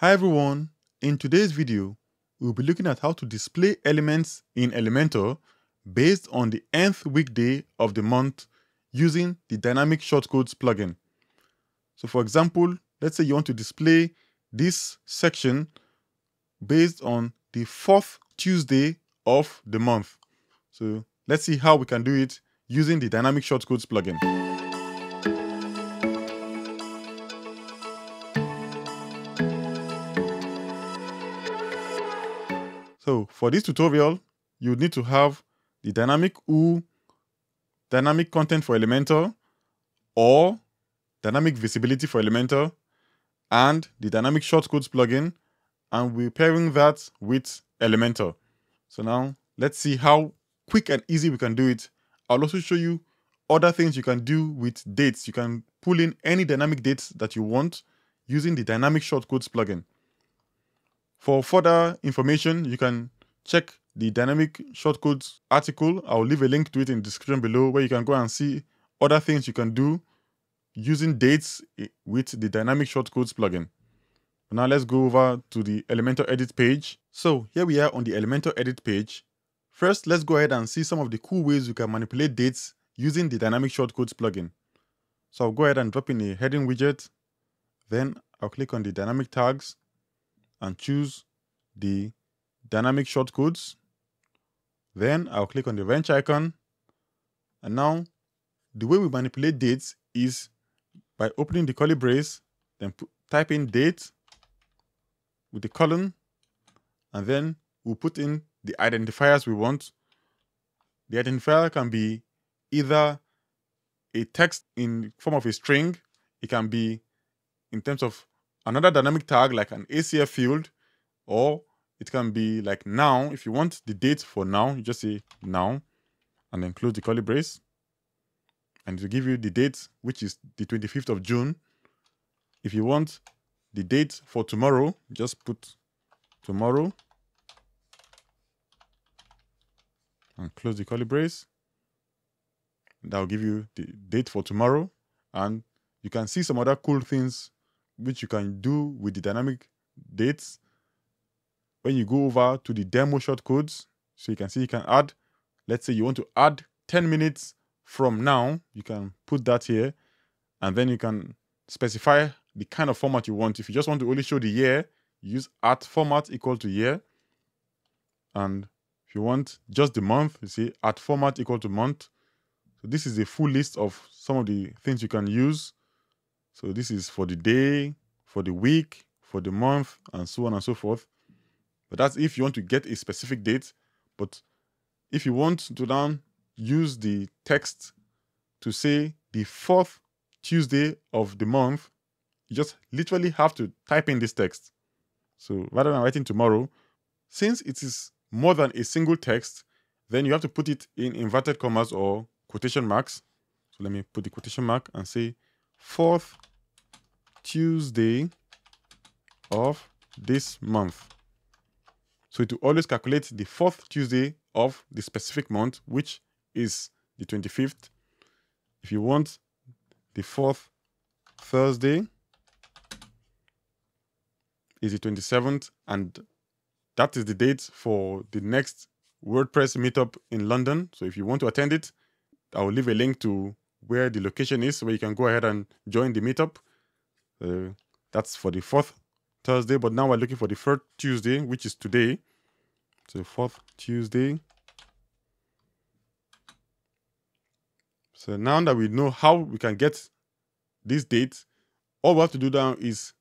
Hi everyone, in today's video, we'll be looking at how to display elements in Elementor based on the nth weekday of the month using the Dynamic Shortcodes plugin. So for example, let's say you want to display this section based on the fourth Tuesday of the month. So let's see how we can do it using the Dynamic Shortcodes plugin. So for this tutorial, you need to have the dynamic OO, dynamic content for Elementor, or dynamic visibility for Elementor, and the dynamic shortcodes plugin, and we're pairing that with Elementor. So now let's see how quick and easy we can do it. I'll also show you other things you can do with dates. You can pull in any dynamic dates that you want using the dynamic shortcodes plugin. For further information, you can check the dynamic shortcodes article. I'll leave a link to it in the description below where you can go and see other things you can do using dates with the dynamic shortcodes plugin. Now let's go over to the Elementor edit page. So here we are on the Elementor edit page. First, let's go ahead and see some of the cool ways you can manipulate dates using the dynamic shortcodes plugin. So I'll go ahead and drop in a heading widget. Then I'll click on the dynamic tags and choose the dynamic shortcodes. Then I'll click on the wrench icon. And now the way we manipulate dates is by opening the curly brace, then type in date with the colon, and then we'll put in the identifiers we want. The identifier can be either a text in form of a string, it can be in terms of another dynamic tag like an ACF field, or it can be like now. If you want the date for now, you just say now and then close the curly brace. And it will give you the date, which is the 25th of June. If you want the date for tomorrow, just put tomorrow and close the curly brace. That will give you the date for tomorrow. And you can see some other cool things which you can do with the dynamic dates when you go over to the demo shortcodes. So you can see you can add, let's say you want to add 10 minutes from now, you can put that here and then you can specify the kind of format you want. If you just want to only show the year, use at format equal to year. And if you want just the month, you see at format equal to month. So this is a full list of some of the things you can use so this is for the day, for the week, for the month, and so on and so forth. But that's if you want to get a specific date. But if you want to then use the text to say the fourth Tuesday of the month, you just literally have to type in this text. So rather than writing tomorrow, since it is more than a single text, then you have to put it in inverted commas or quotation marks. So let me put the quotation mark and say fourth Tuesday of this month. So it will always calculate the fourth Tuesday of the specific month, which is the 25th. If you want the fourth Thursday is the 27th, and that is the date for the next WordPress meetup in London. So if you want to attend it, I will leave a link to where the location is where you can go ahead and join the meetup. Uh, that's for the fourth Thursday, but now we're looking for the third Tuesday, which is today. So fourth Tuesday. So now that we know how we can get this date, all we have to do now is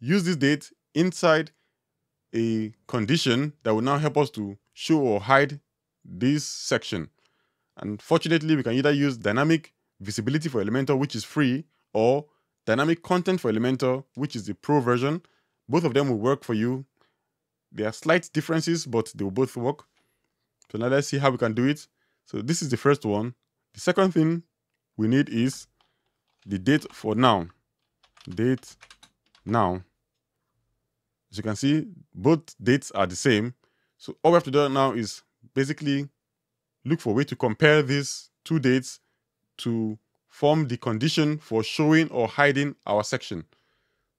use this date inside a condition that will now help us to show or hide this section. And fortunately, we can either use dynamic visibility for Elementor, which is free, or dynamic content for Elementor, which is the pro version. Both of them will work for you. There are slight differences, but they will both work. So now let's see how we can do it. So this is the first one. The second thing we need is the date for now. Date now. As you can see, both dates are the same. So all we have to do now is basically look for a way to compare these two dates to form the condition for showing or hiding our section.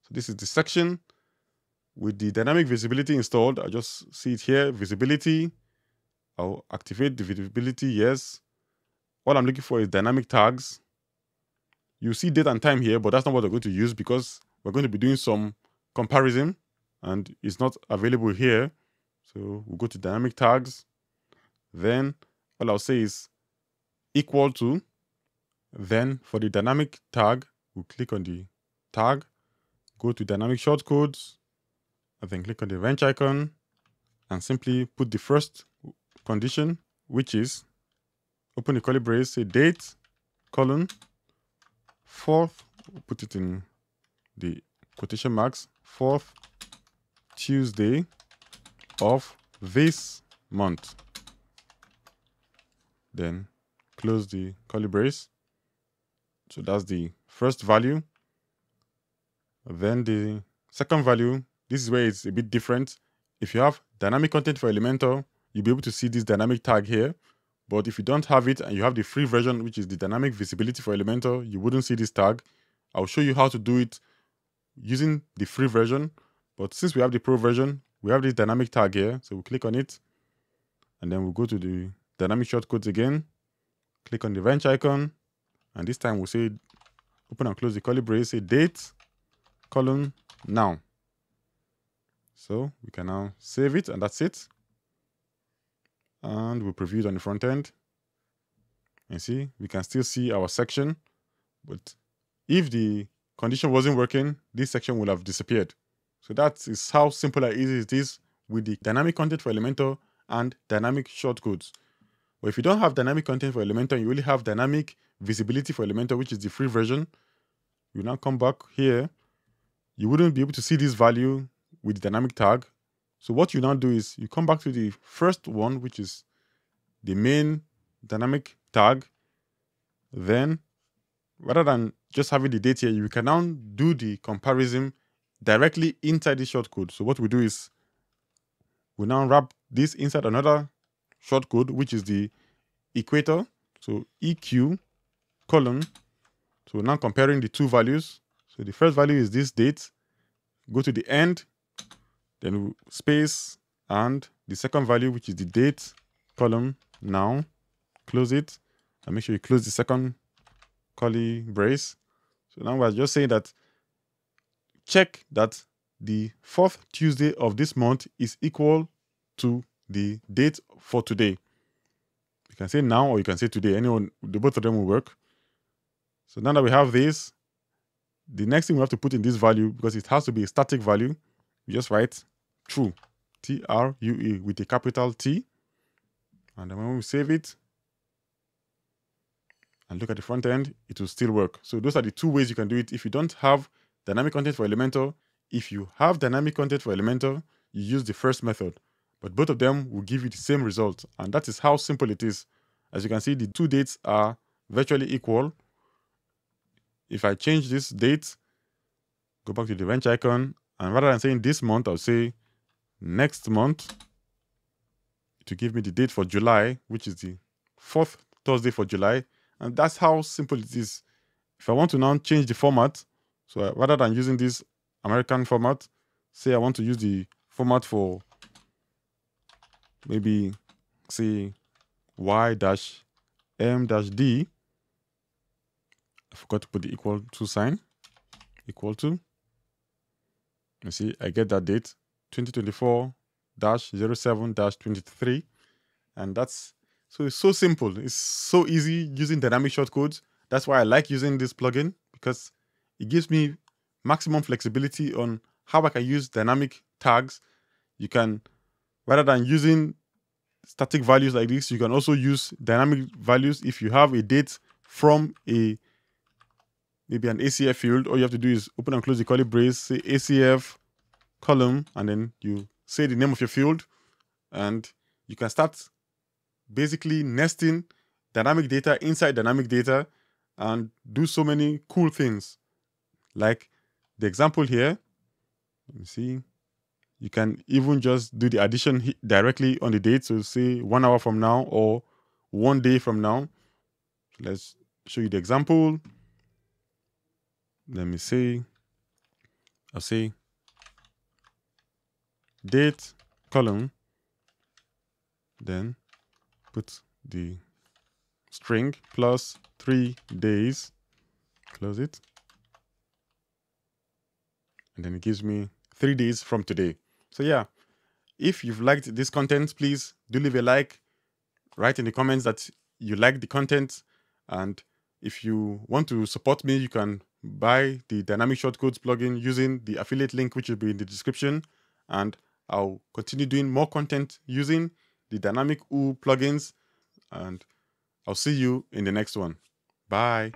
So this is the section. with the dynamic visibility installed, I just see it here, visibility. I'll activate the visibility, yes. All I'm looking for is dynamic tags. You see date and time here, but that's not what we're going to use because we're going to be doing some comparison and it's not available here. So we'll go to dynamic tags. Then all I'll say is equal to. Then for the dynamic tag, we'll click on the tag, go to dynamic shortcodes, and then click on the wrench icon and simply put the first condition, which is open the curly brace, say date, colon, fourth, put it in the quotation marks, fourth Tuesday of this month. Then close the curly brace. So that's the first value. Then the second value, this is where it's a bit different. If you have dynamic content for Elementor, you'll be able to see this dynamic tag here. But if you don't have it and you have the free version, which is the dynamic visibility for Elementor, you wouldn't see this tag. I'll show you how to do it using the free version. But since we have the pro version, we have this dynamic tag here. So we'll click on it. And then we'll go to the dynamic shortcodes again. Click on the wrench icon. And this time we'll say, open and close the curly brace, say date, colon, now. So we can now save it and that's it. And we'll preview it on the front end. And see, we can still see our section. But if the condition wasn't working, this section would have disappeared. So that is how simple and easy it is with the dynamic content for Elementor and dynamic shortcodes. But if you don't have dynamic content for Elementor, you only have dynamic visibility for Elementor, which is the free version. You now come back here. You wouldn't be able to see this value with the dynamic tag. So what you now do is you come back to the first one, which is the main dynamic tag. Then rather than just having the date here, you can now do the comparison directly inside the shortcode. So what we do is we now wrap this inside another shortcode, which is the equator. So EQ colon. So now comparing the two values. So the first value is this date. Go to the end, then space, and the second value, which is the date colon now. Close it, and make sure you close the second curly brace. So now we're just saying that check that the fourth Tuesday of this month is equal to the date for today. You can say now or you can say today. Anyone, the both of them will work. So now that we have this, the next thing we have to put in this value, because it has to be a static value, we just write true, T-R-U-E with a capital T. And then when we save it and look at the front end, it will still work. So those are the two ways you can do it. If you don't have dynamic content for Elementor. If you have dynamic content for Elementor, you use the first method. But both of them will give you the same result. And that is how simple it is. As you can see, the two dates are virtually equal. If I change this date, go back to the wrench icon, and rather than saying this month, I'll say next month to give me the date for July, which is the fourth Thursday for July. And that's how simple it is. If I want to now change the format, so rather than using this American format, say I want to use the format for maybe say y dash m dash d. I forgot to put the equal to sign. Equal to. You see, I get that date 2024 dash 07 dash 23. And that's so it's so simple. It's so easy using dynamic shortcodes. That's why I like using this plugin because it gives me maximum flexibility on how I can use dynamic tags. You can, rather than using static values like this, you can also use dynamic values if you have a date from a maybe an ACF field. All you have to do is open and close the curly brace, say ACF colon, and then you say the name of your field, and you can start basically nesting dynamic data inside dynamic data and do so many cool things. Like the example here, let me see. You can even just do the addition directly on the date. So say one hour from now or one day from now. Let's show you the example. Let me say, I'll say date colon, then put the string plus three days, close it. And then it gives me three days from today. So yeah, if you've liked this content, please do leave a like, write in the comments that you like the content. And if you want to support me, you can buy the Dynamic Shortcodes plugin using the affiliate link, which will be in the description. And I'll continue doing more content using the Dynamic OO plugins. And I'll see you in the next one. Bye.